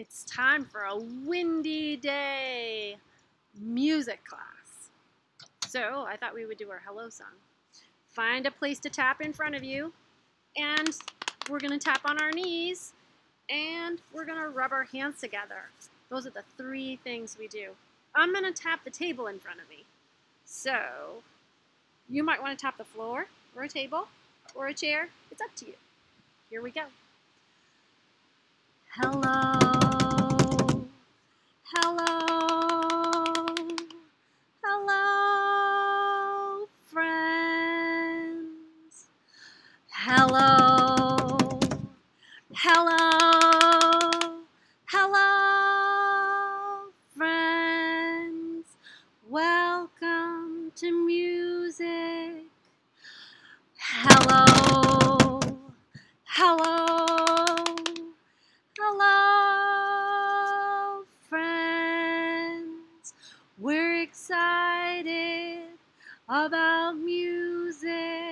It's time for a windy day music class. So I thought we would do our hello song. Find a place to tap in front of you, and we're going to tap on our knees, and we're going to rub our hands together. Those are the three things we do. I'm going to tap the table in front of me. So you might want to tap the floor, or a table, or a chair. It's up to you. Here we go. Hello. Hello. Hello. Hello, friends. Welcome to music. Hello. Hello. Hello, friends. We're excited about music.